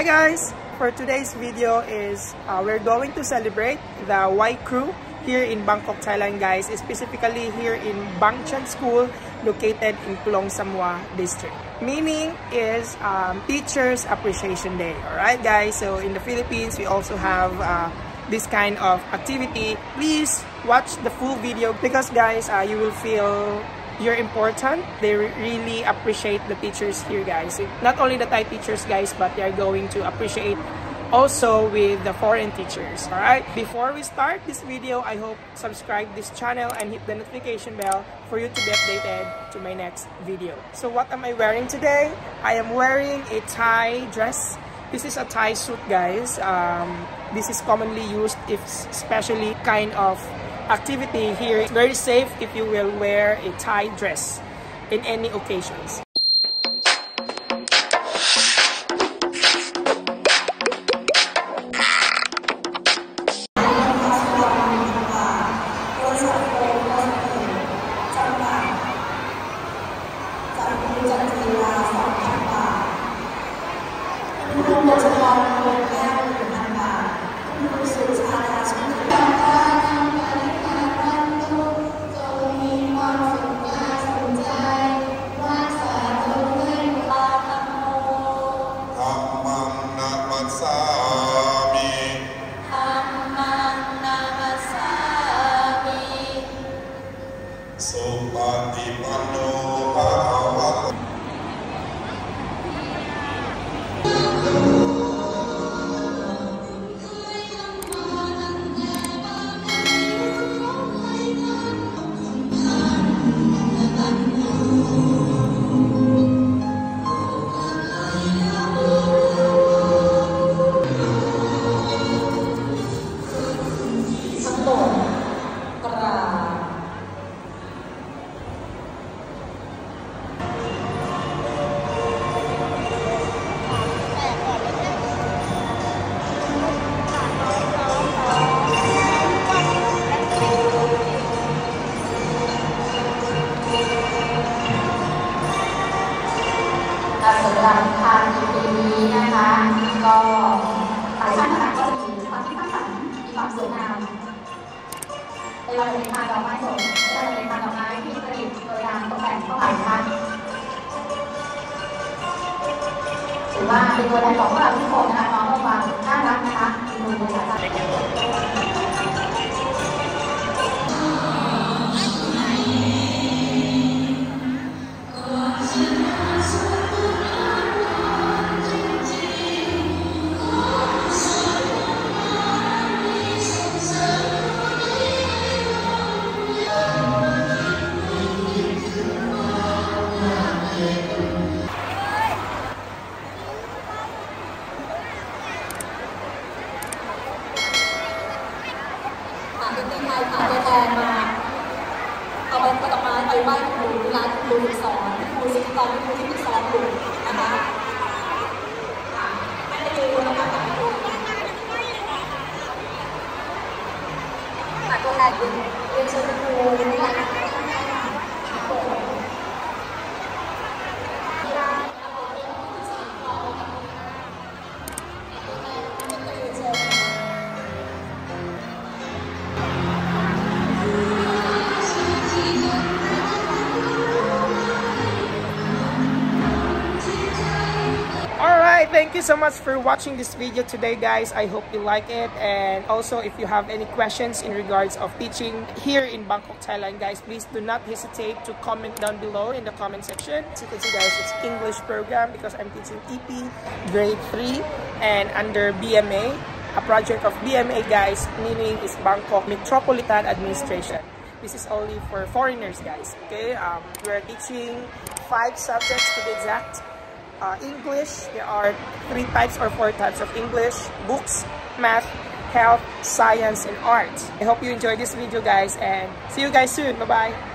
Hi guys! For today's video is uh, we're going to celebrate the Wai Kru here in Bangkok, Thailand guys, specifically here in Bangchan School located in Klong Sam Wa District. Meaning is um, Teachers Appreciation Day. Alright guys, so in the Philippines we also have uh, this kind of activity. Please watch the full video because guys, uh, you will feel you're important. They really appreciate the teachers here, guys. Not only the Thai teachers, guys, but they are going to appreciate also with the foreign teachers. Alright, before we start this video, I hope subscribe this channel and hit the notification bell for you to be updated to my next video. So what am I wearing today? I am wearing a Thai dress. This is a Thai suit, guys. Um, this is commonly used if especially kind of activity here. It's very safe if you will wear a Thai dress in any occasions. Allah, Imanu, Allah. หรับทางปีนี้นะคะ ก็หลายชั้นพันก็จะมีความคิดสร้างสรรมีความสวยงามไม่ว่าจะเป็นทางดอกไม้สดไาจะเป็นทางดอกไม้ที่ประดิษฐ์โดยการตกแต่งเข้าไปนะคะถือว่าเป็นตัวแทนของพวกเราทุกคนนะคะน้องต้องน่ารักนะคะดูบริษัท ค่ะตัวแทนมาเอาใบกระดอกมาไปไหว้ครูร้านครูสอนครูสิทธิ์ตอนครูที่ปรึกษาครูนะคะตัวแทนยืนเชิญครูนี่แหละ thank you so much for watching this video today guys. I hope you like it. And also if you have any questions in regards of teaching here in bangkok thailand guys please do not hesitate to comment down below in the comment section. As you can see guys it's english program because i'm teaching ep grade 3 and under bma a project of bma guys meaning is bangkok metropolitan administration. This is only for foreigners guys okay? Um, we're teaching five subjects to be exact uh, English. There are three types or four types of English, books, math, health, science, and art. I hope you enjoyed this video guys and see you guys soon. Bye-bye.